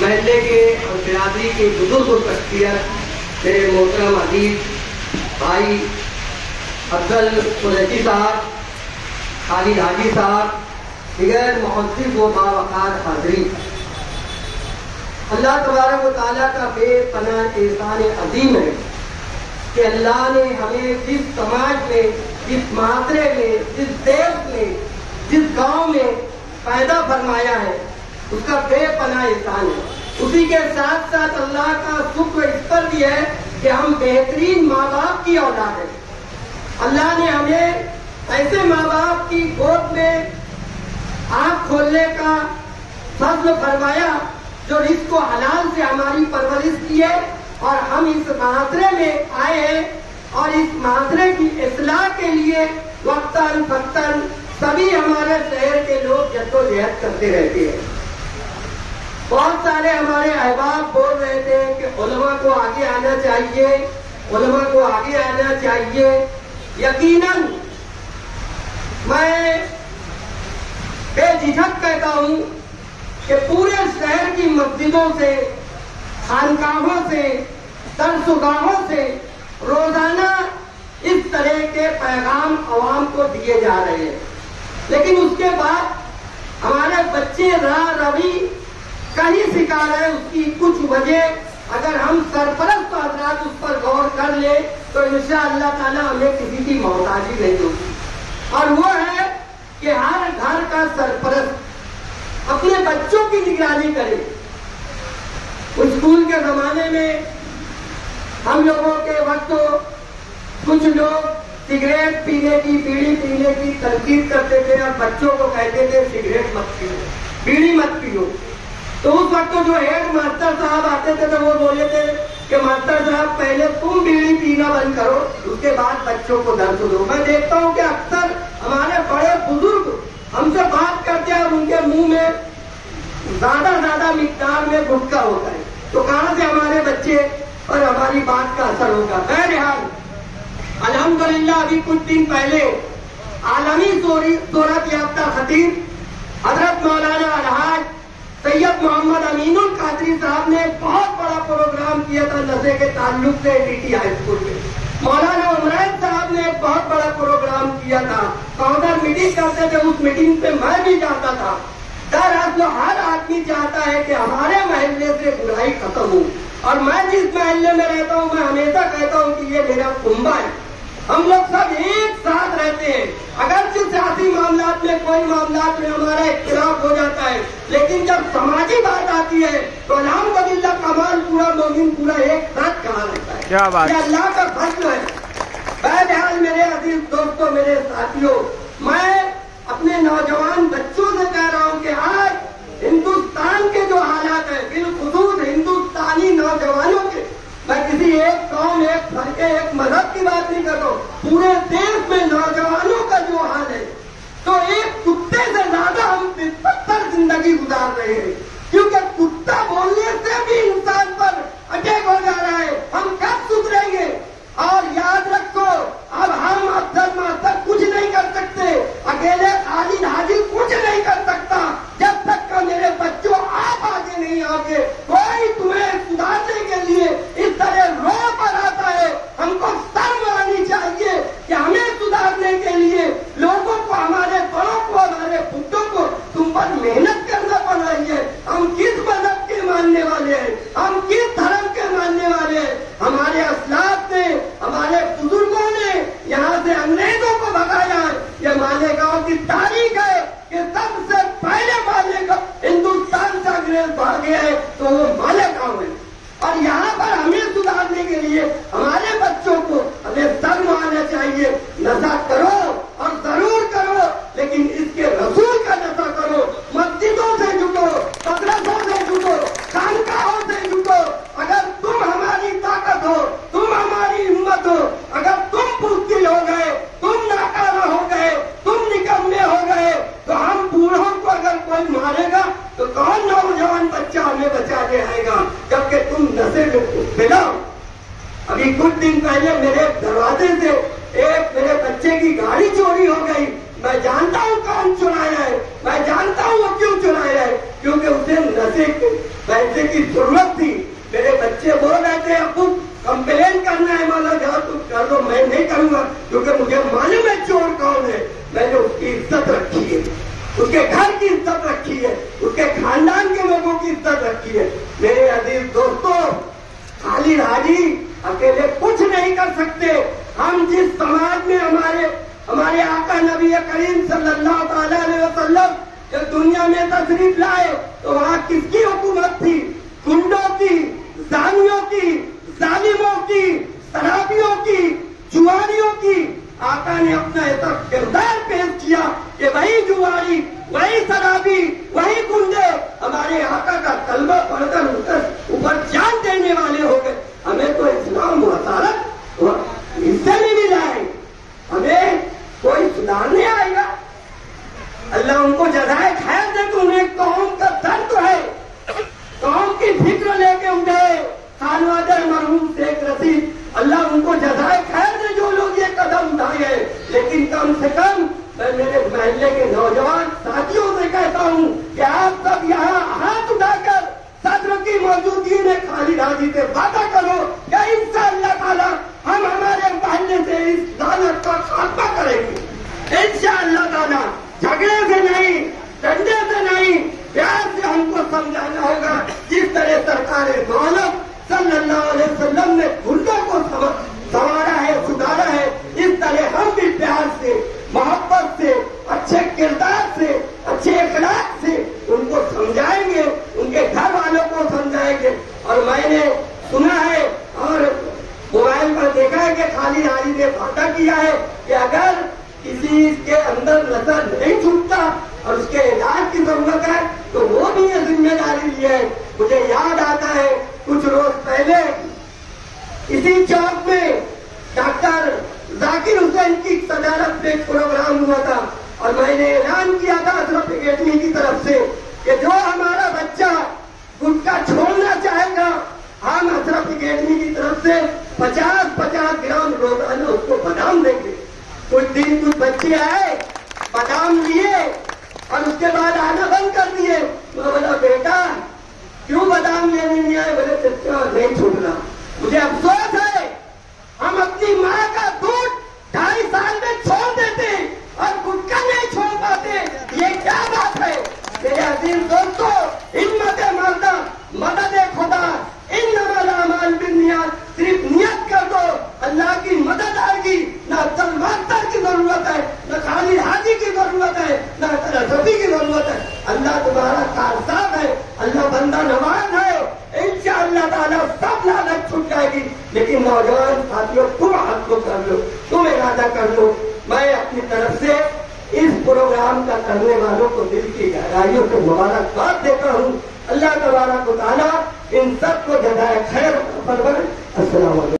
महल्ले के और बिरादरी के बुज़ुर्ग शख्सियत मेरे मोहतरम अज़ीज़ भाई अफजल कुरैशी साहब खालिद हाजी साहब दिगर मोहसिब व बावकार हाजरी अल्लाह तबारक ताला का बेपना एहसान अजीम है कि अल्लाह ने हमें जिस समाज में, जिस मातरे में, जिस देश में, जिस गाँव में पैदा फरमाया है उसका बेपना एहसान है। उसी के साथ साथ अल्लाह का शुक्र इस पर भी है कि हम बेहतरीन माँ बाप की औलाद है। अल्लाह ने हमें ऐसे माँ बाप की गोद में आँख खोलने का फजल फरमाया, जो इसको हलाल से हमारी परवरिश की है और हम इस माशरे में आए हैं और इस माशरे की इसलाह के लिए वक्तन फक्तन सभी हमारे शहर के लोग जद्दोजहद करते रहते हैं। बहुत सारे हमारे अहबाब बोल रहे थे कि उलमा को आगे आना चाहिए, उलमा को आगे आना चाहिए। यकीनन, मैं बेझिझक कहता हूँ कि पूरे शहर की मस्जिदों से खानकाहों से, दरसुगाहों से रोज़ाना इस तरह के पैगाम आवाम को दिए जा रहे हैं। लेकिन उसके बाद हमारे बच्चे रा रवि कहीं सिखा रहे उसकी कुछ वजह, अगर हम सरपरस्त हजरात उस पर गौर कर ले तो अल्लाह ताला हमें किसी की मोहताजी नहीं होगी। और वो है कि हर घर का सरपरस्त अपने बच्चों की निगरानी करे। स्कूल के जमाने में हम लोगों के वक्त कुछ लोग सिगरेट पीने की, बीड़ी पीने की तनकीद करते थे और बच्चों को कहते थे, सिगरेट मत पियो, बीड़ी मत पियो। तो उस वक्त जो हेड मास्टर साहब आते थे तो वो बोले थे कि, मास्टर साहब, पहले तुम बीड़ी पीना बंद करो, उसके बाद बच्चों को दर्द दो। मैं देखता हूँ कि अक्सर हमारे बड़े बुज़ुर्ग हमसे बात करते हैं और उनके मुँह में ज़्यादा ज़्यादा मिकदार में गुटका होता है। तो कहाँ से हमारे बच्चे और हमारी बात का असर होगा? मैं बहरहाल, अल्हम्दुलिल्लाह, अभी कुछ दिन पहले आलमी शोहरत याफ्ता खतीब, हज़रत मोहम्मद अमीनुल कादरी साहब ने बहुत बड़ा प्रोग्राम किया था नशे के ताल्लुक से डीटी हाई स्कूल में। मौलाना उमरान साहब ने एक बहुत बड़ा प्रोग्राम किया था। काउंटर मीटिंग करते थे, उस मीटिंग पे मैं भी जाता था। दरअसल हर आदमी चाहता है कि हमारे महल्ले से बुराई खत्म हो। और मैं जिस महल्ले में रहता हूँ, मैं हमेशा कहता हूँ कि ये मेरा कुंबा है। हम लोग सब एक साथ रहते हैं। अगर सियासी मामला में कोई मामला में हमारा इख्तलाफ हो जाता है। लेकिन जब समाजी बात आती है तो अलहमदिल्ला कमाल पूरा मोमिन पूरा एक साथ कहा रहता है? क्या बात। ये अल्लाह का फ़र्ज़ है। बहरहाल मेरे अज़ीज़ दोस्तों मेरे साथियों मैं अपने नौजवान बच्चों से कह रहा हूँ कि आज हिंदुस्तान के जो हालात है बिलखसूस हिंदुस्तानी नौजवानों मैं किसी एक कौन एक फरके एक मज़हब की बात नहीं कर रहा हूँ। पूरे देश में नौजवानों का जो हाल है तो एक कुत्ते से ज़्यादा हम पत्थर ज़िंदगी गुजार रहे हैं। क्योंकि कुत्ता बोलने से भी इंसान पर अटैक हो जा रहा है। हम कब सुधरेंगे? और याद रखो में तो गया है तो वो मालक काम है और यहाँ पर हमें सुधारने के लिए हम अभी दिन पहले मेरे दरवाजे से एक मेरे बच्चे की गाड़ी चोरी हो गई। मैं जानता हूँ कौन चुराया है। मैं जानता हूँ वो क्यों चुराया है, क्योंकि उसे नशे के पैसे की ज़रूरत थी। मेरे बच्चे बोल रहे थे, अब कंप्लेन करना है, माना जाओ तुम कर दो मैं नहीं करूँगा, क्योंकि मुझे मालूम है चोर कौन है। मैंने उसकी इज़्ज़त रखी है। उसके घर की इज़्ज़त रखी है। उसके खानदान के लोगों की इज़्ज़त रखी है। मेरे अज़ीज़ दोस्तों, खाली राज़ी अकेले कुछ नहीं कर सकते। हम जिस समाज में हमारे हमारे आका नबी करीम सल्लल्लाहु वसल्लम जब दुनिया में तशरीफ़ लाए तो वहाँ किसकी हुकूमत थी? गुंडों की, जानियों की, जालिमों की, शराबियों की, जुआरियों की। आका ने अपना ऐसा किरदार पेश किया कि वही जुआरी वही शराबी वही गुंडे हमारे आका का कलमा पढ़कर उनकर ऊपर जान देने वाले हो गए हमें तो इस्लाम वसारत इससे नहीं मिला है हमें कोई सुधारने आएगा अल्लाह उनको जजाए खैर दे तो उन्हें कौम का दर्द है कौम की फ़िक्र लेके उठे खानवादर मरहूम शेख रसीद अल्लाह उनको जजाए खैर दे जो लोग ये कदम उठाए हैं लेकिन कम से कम मैं मेरे महल्ले के नौजवान साथियों से कहता हूँ कि आप सब यहाँ हाथ उठाकर सत्र की मौजूदगी में खाली राज़ी से वादा करो क्या इंशा अल्लाह ताला हम हमारे महल्ले से इस दानत का खात्मा करेंगे इंशा अल्लाह ताला झगड़े से नहीं डंडे से नहीं प्यार से हमको समझाना होगा जिस तरह सरकार दौलत सल्लल्लाहु अलैहि वसल्लम ने गुंडों को संवारा है सुधारा है इस तरह हम भी प्यार से मोहब्बत से अच्छे किरदार से अच्छे अखलाक से उनको समझाएँगे उनके घर वालों को समझाएँगे और मैंने सुना है और मोबाइल पर देखा है कि खाली राज़ी ने वादा किया है कि अगर किसी के अंदर नशा नहीं छूटता और उसके इलाज की ज़रूरत है तो वो भी ये ज़िम्मेदारी ली है। मुझे याद आता है, कुछ रोज पहले इसी चौक में डॉक्टर जाकिर हुसैन की सदारत में एक प्रोग्राम हुआ था और मैंने ऐलान किया था अशरफ अकेडमी की तरफ़ से कि जो हमारा बच्चा गुटका छोड़ना चाहेगा, हम अशरफ अकेडमी की तरफ़ से पचास पचास ग्राम रोज़ाना उसको बादाम देंगे। कुछ दिन कुछ बच्चे आए, बादाम लिए, और उसके बाद आना बंद कर दिए। मैं बोला, बेटा, क्यों बादाम लेने नहीं आए? बोले चचा नहीं छूटना। मुझे अफसोस है, हम अपनी माँ का दूध ढाई साल में छोड़ देते और गुटका नहीं छोड़ पाते। ये क्या बात है? मेरे अज़ीज़ दोस्तों हिम्मत मर्दा मदद खुदा इन नमाल बिनियाद सिर्फ़ नियत कर दो अल्लाह की मदद आएगी ना तलमातर की ज़रूरत है न खाली हाजी की ज़रूरत है न रफी की ज़रूरत है अल्लाह तुम्हारा कारसाब है अल्लाह बंदा नवाज़ है इंशा अल्लाह तब लालच छूट जाएगी। लेकिन नौजवान साथियों, तुम हाथ को कर लो, तुम इरादा कर लो। मैं अपनी तरफ़ से इस प्रोग्राम का करने वालों को दिल की गहराइयों को मुबारकबाद देता हूँ। अल्लाह तबारा को ताला इन सबको जताया खैर वालेकुम